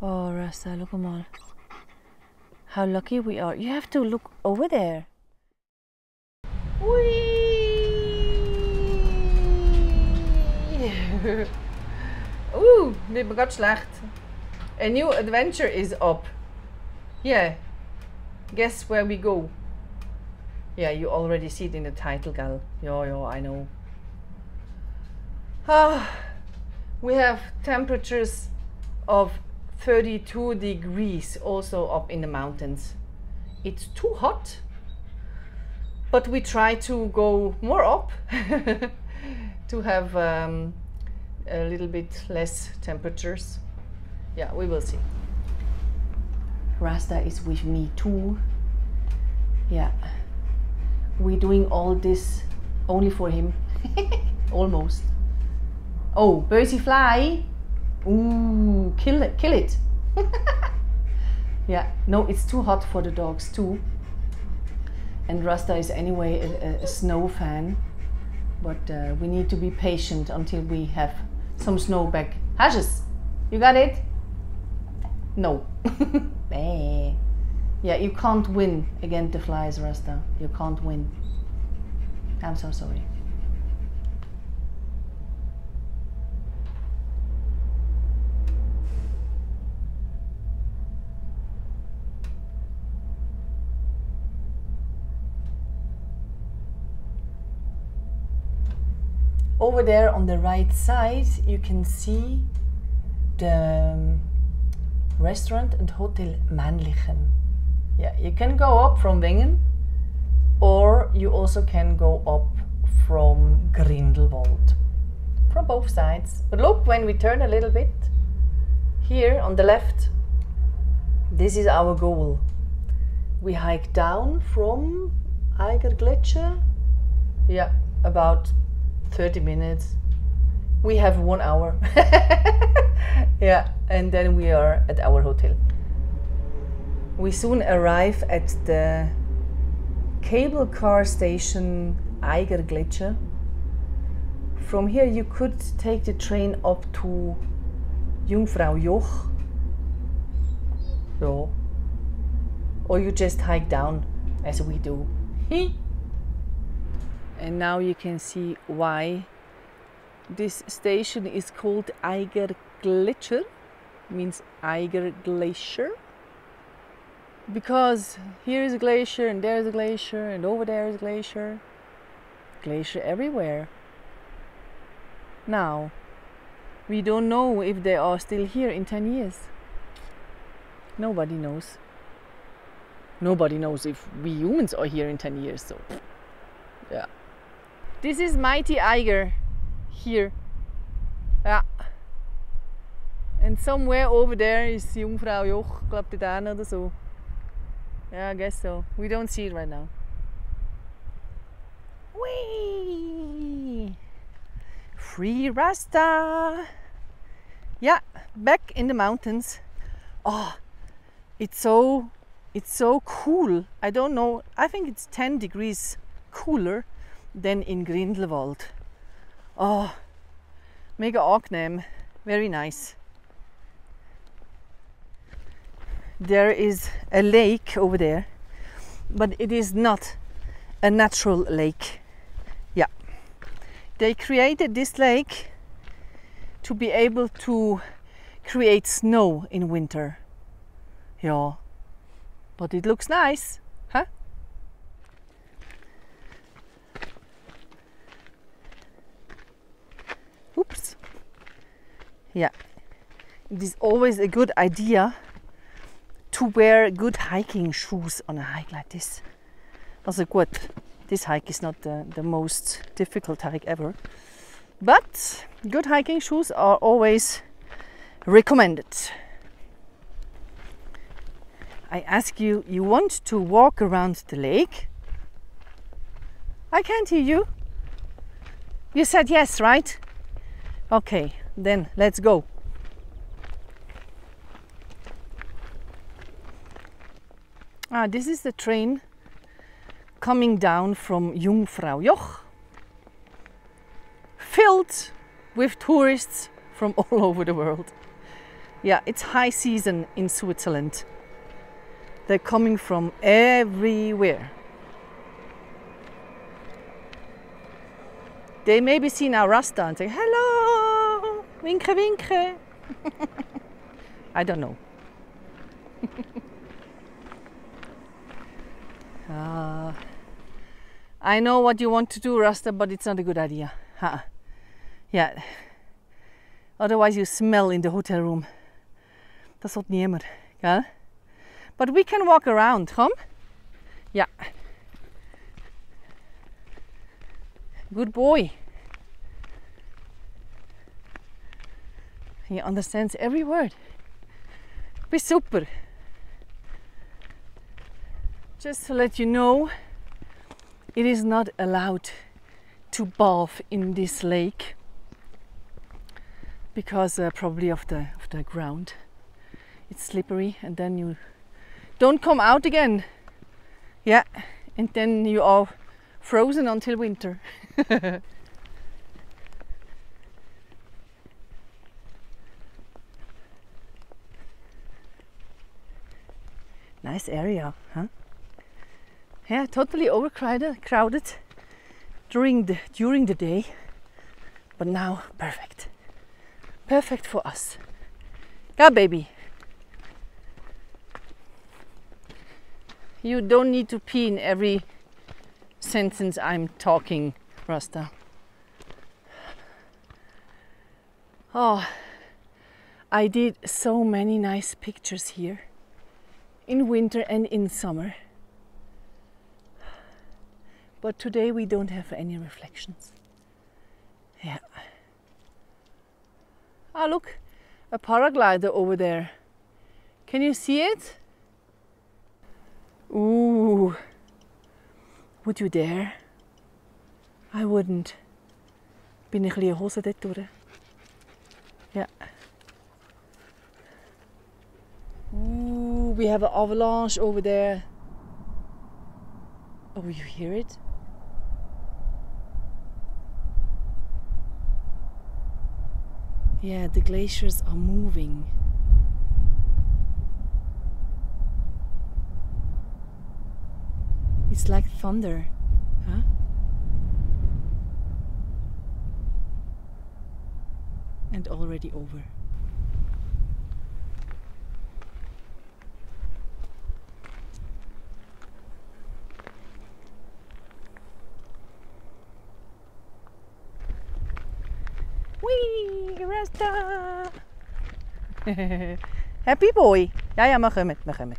Oh, Rasta, look at all. How lucky we are. You have to look over there. Whee! Oeh, dit gaat slecht. A new adventure is up. Yeah. Guess where we go? Yeah, you already see it in the title, gal. Yeah, yeah, I know. Ah, we have temperatures of 32 degrees also up in the mountains. It's too hot, but we try to go more up to have um, a little bit less temperatures. Yeah, we will see. Rasta is with me too. Yeah, we're doing all this only for him. Almost. Oh, birdie fly. Ooh, kill it, kill it. yeah, no, it's too hot for the dogs too. And Rasta is anyway a, a snow fan, but uh, we need to be patient until we have some snow back. Hashes, you got it? No. yeah, you can't win against the flies, Rasta. You can't win. I'm so sorry. Over there on the right side you can see the um, restaurant and hotel Männlichen. Yeah, you can go up from Wengen or you also can go up from Grindelwald. From both sides. But look, when we turn a little bit, here on the left, this is our goal. We hike down from Eiger Gletscher. Yeah, about 30 minutes. We have one hour. yeah, and then we are at our hotel. We soon arrive at the cable car station Eiger Gletscher. From here, you could take the train up to Jungfrau Joch. Yeah. Or you just hike down as we do. and now you can see why. This station is called Eiger Gletscher means Eiger Glacier. Because here is a glacier and there is a glacier and over there is a glacier. Glacier everywhere. Now we don't know if they are still here in 10 years. Nobody knows. Nobody knows if we humans are here in 10 years so yeah this is Mighty Eiger here. Ja. And somewhere over there is Jungfrau Joch, glaube ich, da oder so. Yeah, I guess so. We don't see it right now. Whee! Free Rasta! Yeah, back in the mountains. Oh, it's so it's so cool. I don't know. I think it's 10 degrees cooler than in Grindelwald. Oh, mega angenehm, very nice. There is a lake over there, but it is not a natural lake. Yeah, they created this lake to be able to create snow in winter. Yeah, but it looks nice, huh? Oops. Yeah, it is always a good idea to wear good hiking shoes on a hike like this. Also gut, this hike is not the, the most difficult hike ever. But good hiking shoes are always recommended. I ask you, you want to walk around the lake? I can't hear you. You said yes, right? Okay, then let's go. Ah, this is the train coming down from Jungfrau Joch, filled with tourists from all over the world. Yeah, it's high season in Switzerland. They're coming from everywhere. They maybe see now Rasta and say, hello, winke winke. I don't know. Ah, I know what you want to do, Rasta, but it's not a good idea. Huh. Yeah. Otherwise you smell in the hotel room. Dat wordt niet gell? But we can walk around, come? Yeah. Good boy. He understands every word. Be super. Just to let you know, it is not allowed to bath in this lake because uh, probably of the of the ground. It's slippery, and then you don't come out again. Yeah, and then you are frozen until winter. nice area, huh? Yeah, totally overcrowded, crowded during the during the day, but now perfect, perfect for us. Yeah, baby. You don't need to pee in every sentence I'm talking, Rasta. Oh, I did so many nice pictures here in winter and in summer. But today we don't have any reflections. Yeah. Ah, look, a paraglider over there. Can you see it? Ooh. Would you dare? I wouldn't. Bin ich een dort durch. Ja. Ooh, we have an avalanche over there. Oh, you hear it? Yeah, the glaciers are moving. It's like thunder, huh? And already over. Wee, Rasta! Happy boy. Ja, ja, we komen, we komen.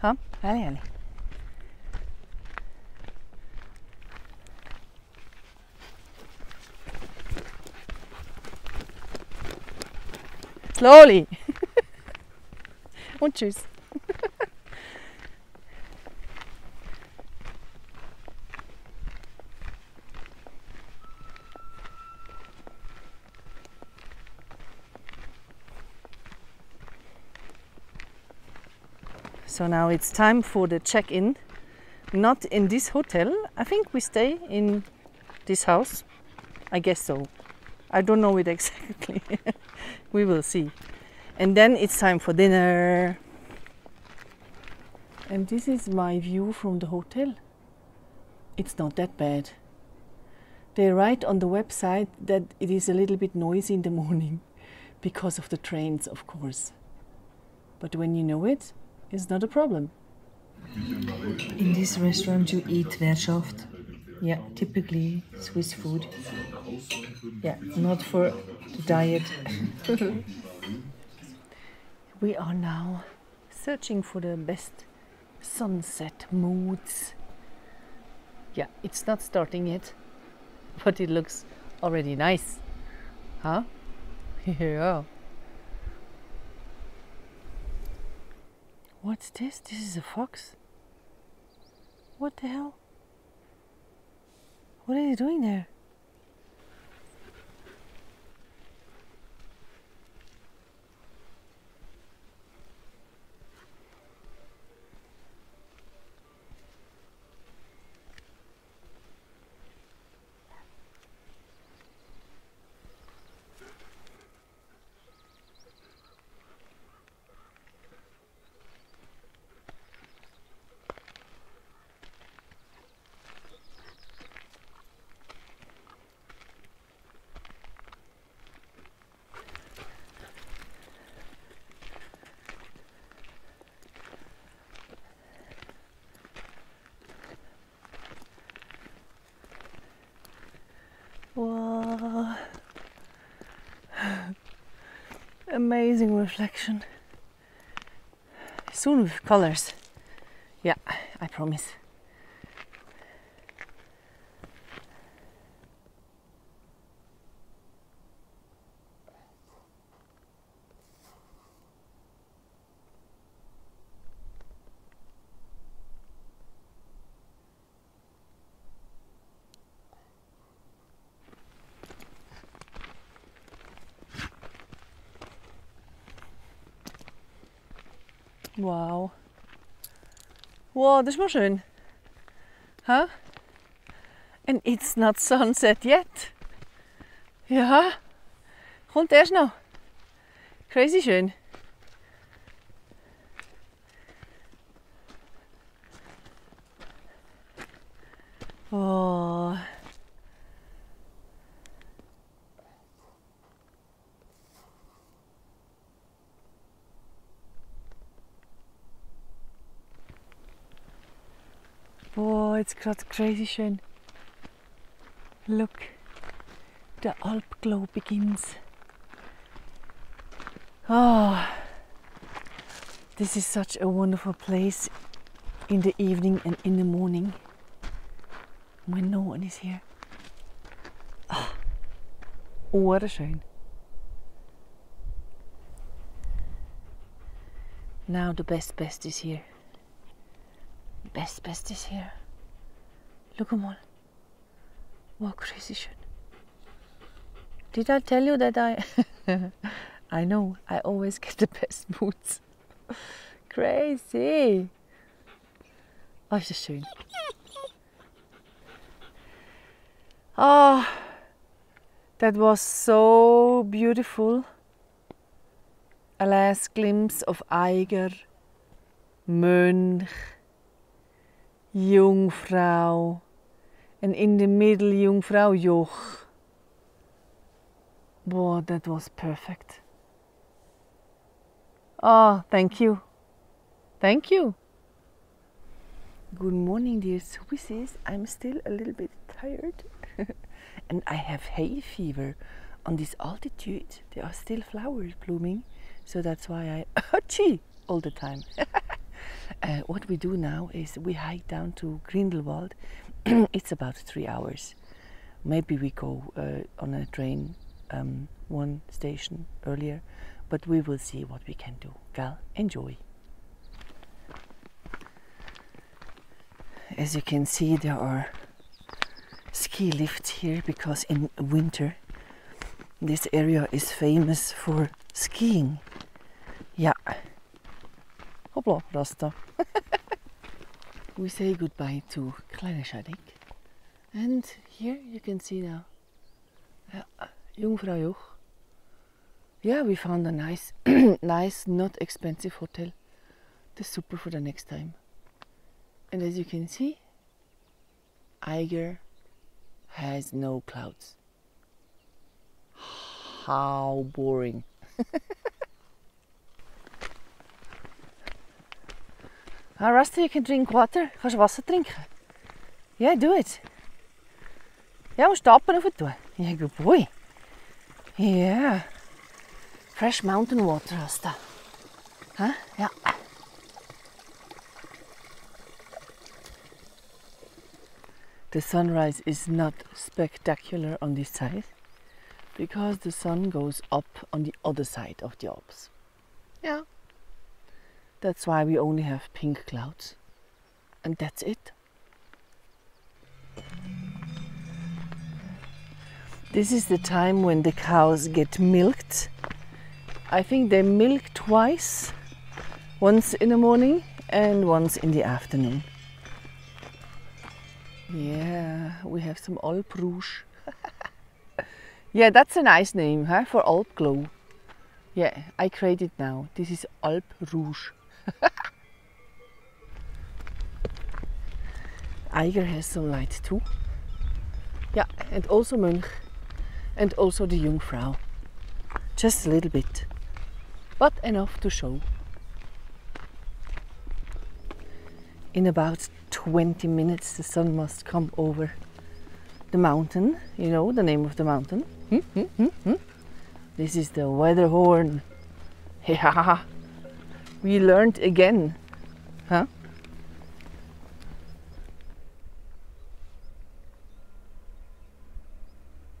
Kom, allez, allez. Slowly. Und tschüss. So now it's time for the check-in. Not in this hotel. I think we stay in this house. I guess so. I don't know it exactly. we will see. And then it's time for dinner. And this is my view from the hotel. It's not that bad. They write on the website that it is a little bit noisy in the morning because of the trains, of course. But when you know it, it's not a problem. In this restaurant, you eat Wirtschaft. Yeah, typically Swiss food. Yeah, not for the diet. we are now searching for the best sunset moods. Yeah, it's not starting yet, but it looks already nice. Huh? yeah. What's this? This is a fox? What the hell? What are you doing there? Amazing reflection. Soon with colors. Yeah, I promise. Wow. Wow, das ist mal schön. Huh? And it's not sunset yet. Ja. Kommt erst noch. Crazy schön. Boah, jetzt gerade crazy schön. Look, the Alp glow begins. Oh, this is such a wonderful place in the evening and in the morning when no one is here. Ah, oh, oerschön. Now the best best is here. Best best is here. Look them all. What crazy shit. Did I tell you that I I know, I always get the best moods. crazy. Oh, ist schön. Oh, that was so beautiful. A last glimpse of Eiger, Mönch, Jungfrau, and in the middle, Jungfrau Joch. Wow, that was perfect. Oh, thank you. Thank you. Good morning, dear Swisses. I'm still a little bit tired and I have hay fever. On this altitude, there are still flowers blooming, so that's why I achoo all the time. uh, what we do now is we hike down to Grindelwald. it's about three hours. Maybe we go uh, on a train um, one station earlier, but we will see what we can do. Gal, enjoy. As you can see, there are ski lifts here because in winter this area is famous for skiing. We say goodbye to Kleine Scheidegg. And here you can see now ja, Jungfrau Joch. Yeah, we found a nice, nice, not expensive hotel. That's super for the next time. And as you can see, Eiger has no clouds. How boring. Rasta, you can drink water. Kannst water trinken? Yeah, do it. Ja, musst Tappen auf tun. Yeah, good boy. Yeah. Fresh mountain water hast du. Huh? Ja. The sunrise is not spectacular on this side because the sun goes up on the other side of the Alps. Yeah. That's why we only have pink clouds. And that's it. This is the time when the cows get milked. I think they milk twice once in the morning and once in the afternoon. Yeah, we have some Alp Rouge. yeah, that's a nice name huh, for Alp Glow. Yeah, I create it now. This is Alp Rouge. Eiger has some light too. Yeah, and also Mönch. And also the Jungfrau. Just a little bit. But enough to show. In about 20 minutes the sun must come over the mountain. You know the name of the mountain. Hmm, hmm, hmm, hmm. This is the weather horn. Yeah, we learned again, huh?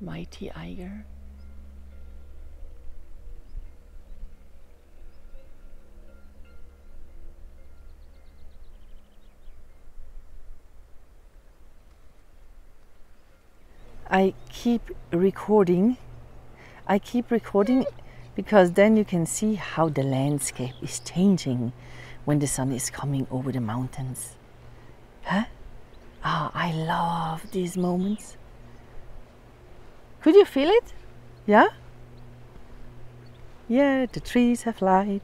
Mighty Eiger. I keep recording. I keep recording because then you can see how the landscape is changing when the sun is coming over the mountains. Huh? Ah, I love these moments. Could you feel it? Yeah? Yeah, the trees have light.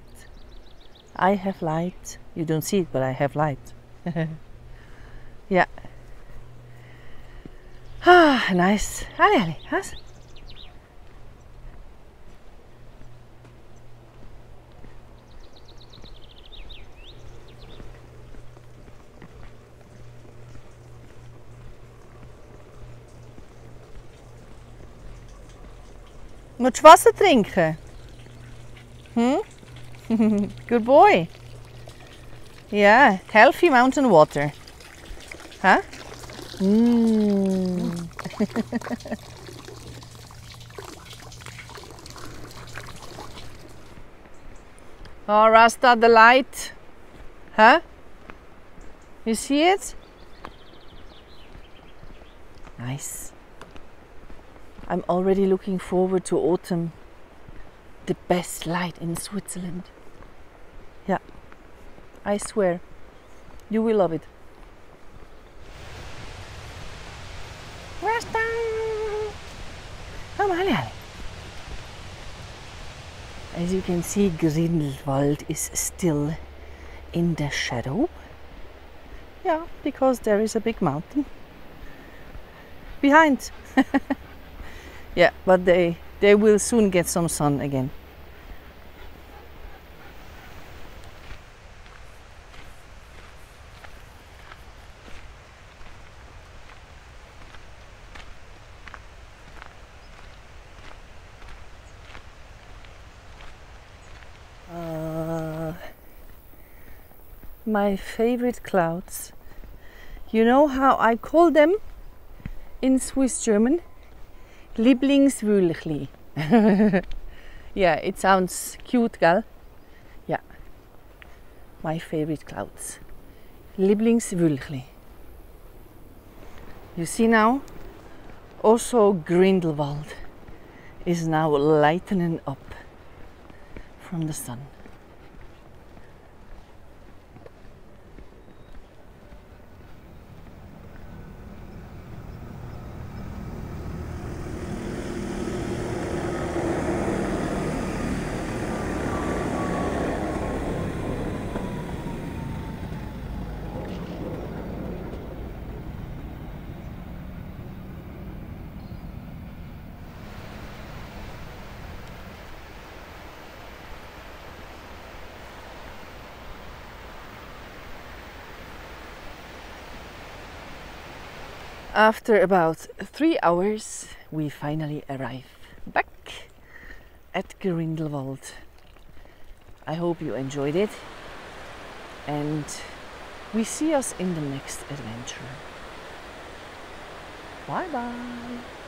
I have light. You don't see it, but I have light. yeah. Ah, nice. Allez, allez, du Wasser trinken? Hm? Good boy. Yeah, healthy mountain water. Huh? Mm. oh, Rasta, the light. Huh? You see it? Nice. I'm already looking forward to autumn. The best light in Switzerland. Yeah, I swear. You will love it. Rasta! Come on, As you can see, Grindelwald is still in the shadow. Yeah, because there is a big mountain behind. yeah, but they they will soon get some sun again. Uh, my favorite clouds. You know how I call them in Swiss German? Lieblingswölkli. yeah, it sounds cute, gal. Yeah, my favorite clouds. Lieblingswölkli. You see now, also Grindelwald is now lightening up from the sun. After about three hours, we finally arrive back at Grindelwald. I hope you enjoyed it, and we see us in the next adventure. Bye bye.